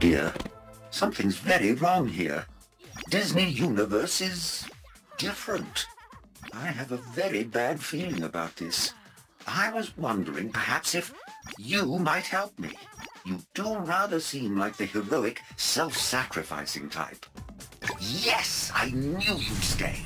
Dear. Something's very wrong here. Disney Universe is different. I have a very bad feeling about this. I was wondering perhaps if you might help me. You do rather seem like the heroic, self-sacrificing type. Yes! I knew you'd stay.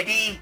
Ready?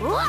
おっ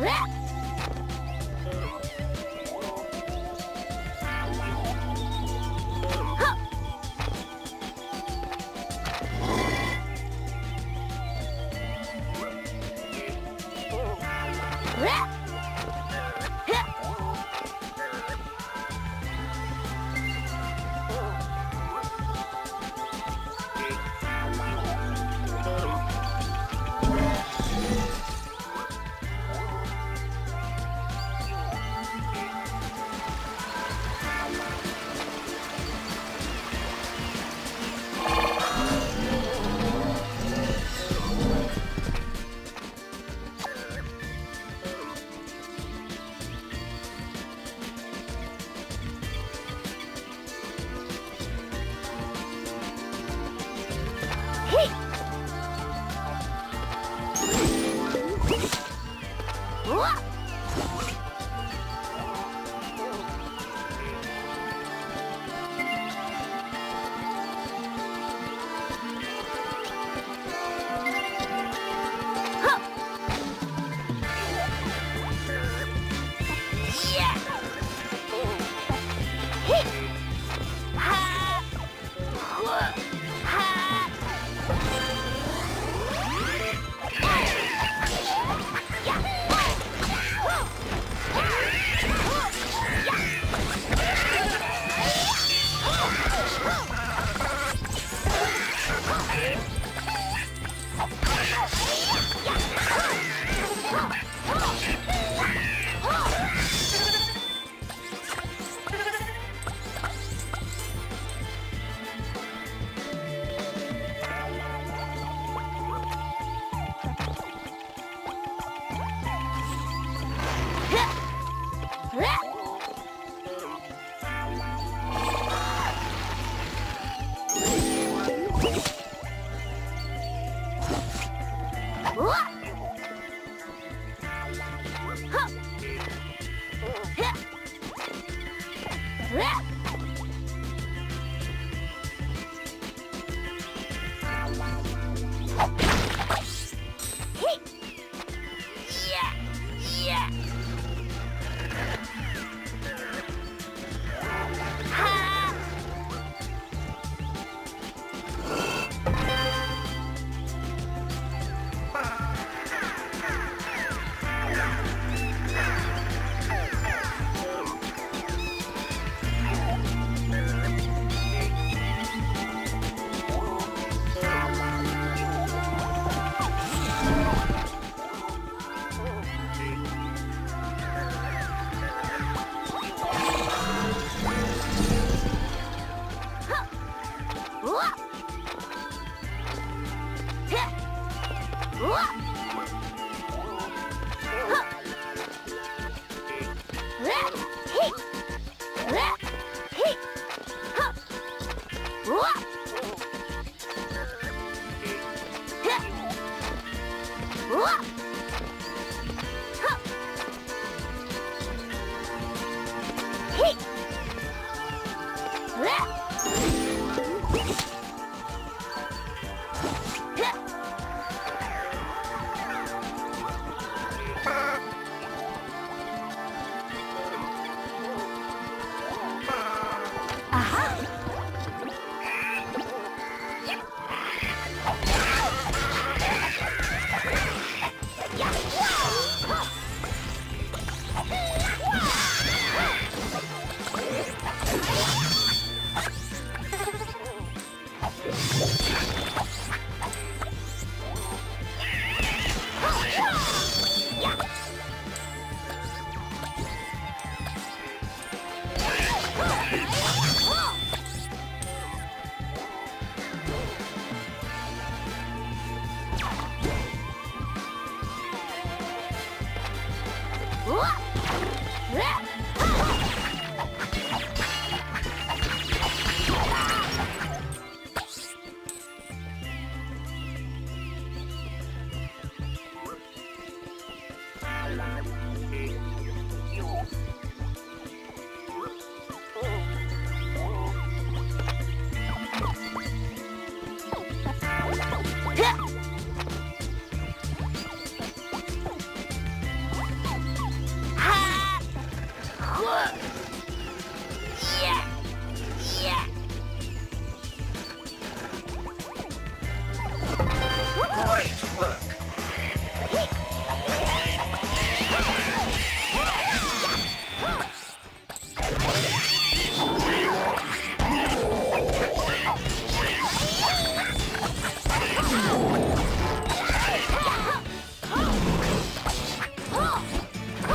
What? Yeah!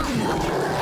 Thank you.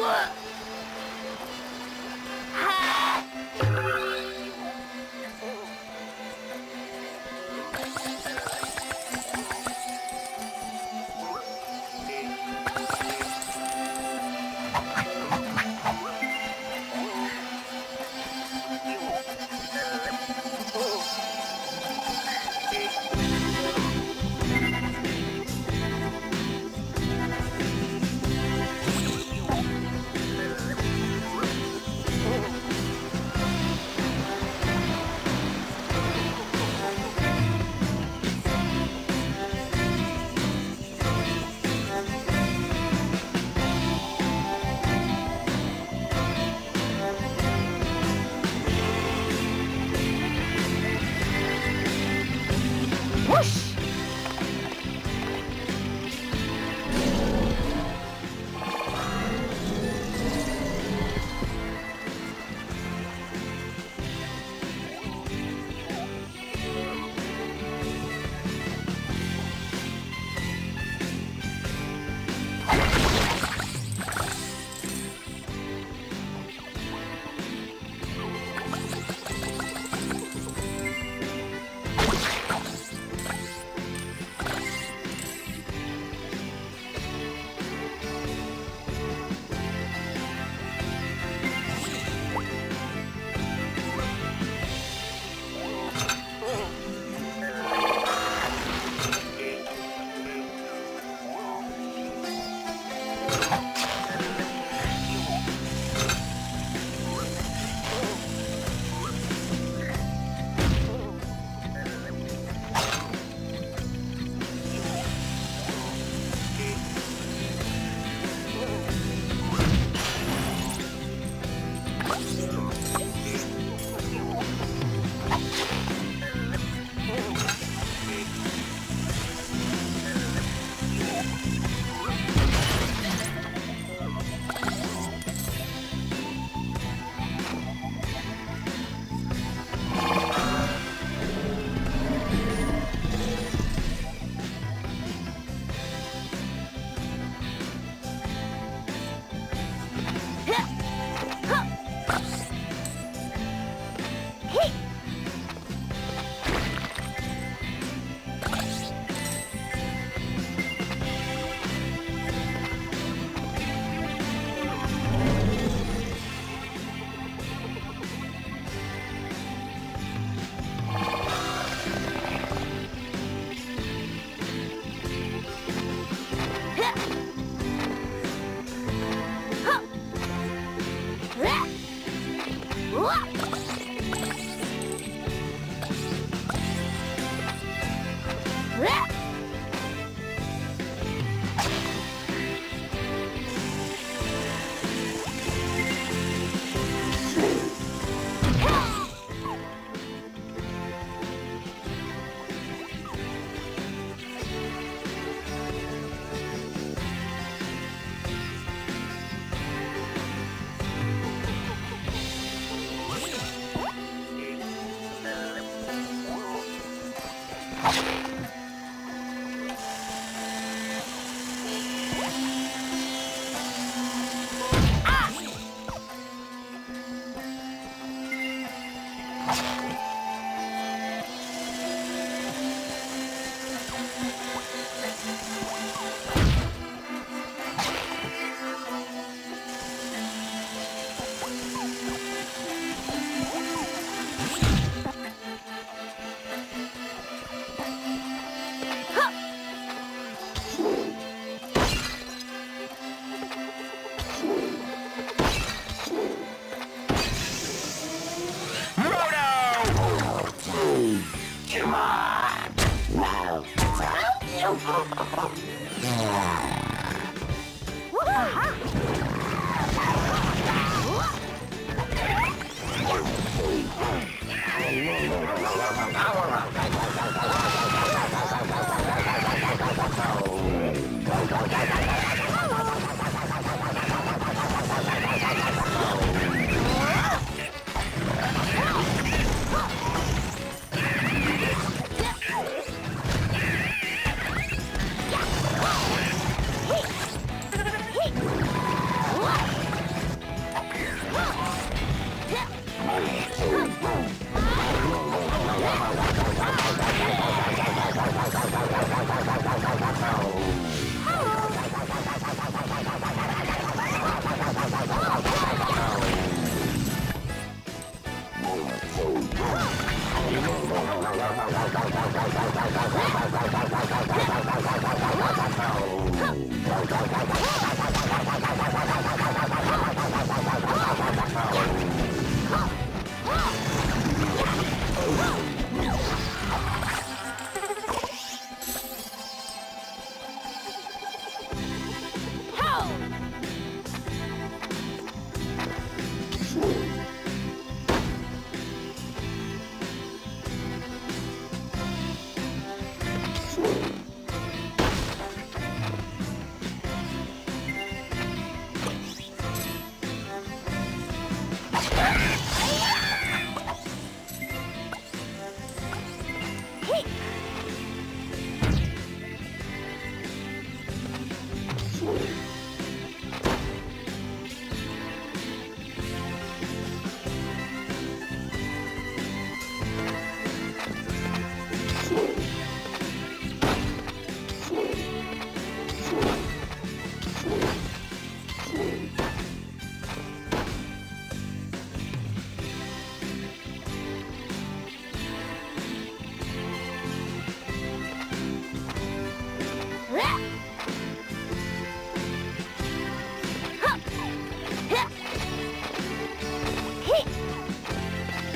What?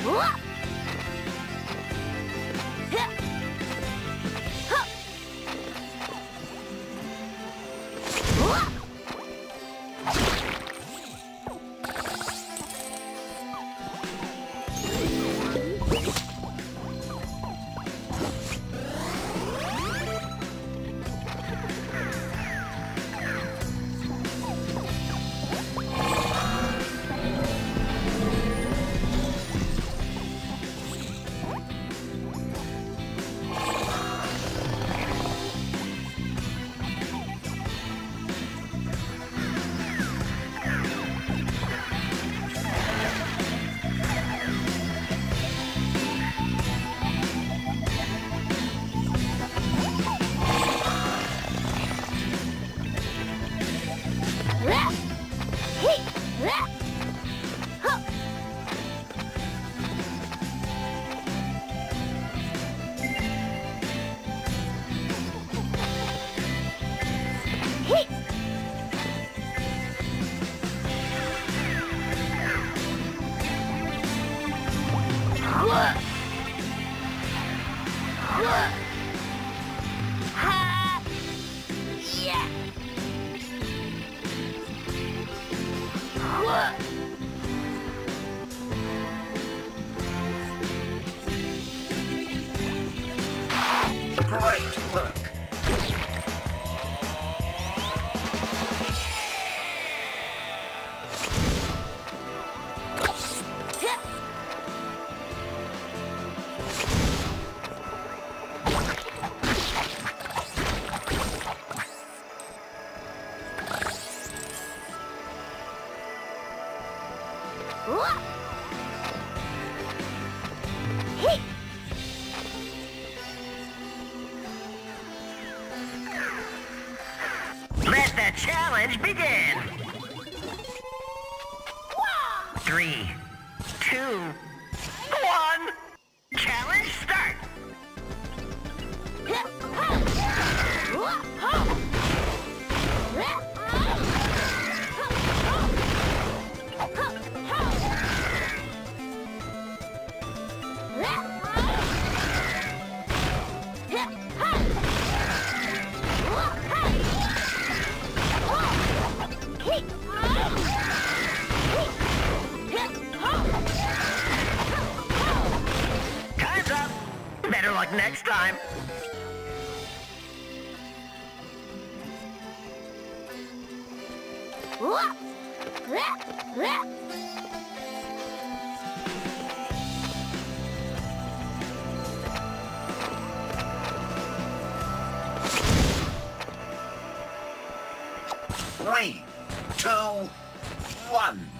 おっ Great work. Three, two, one.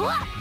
What? What?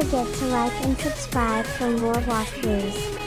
Forget to like and subscribe for more walkthroughs.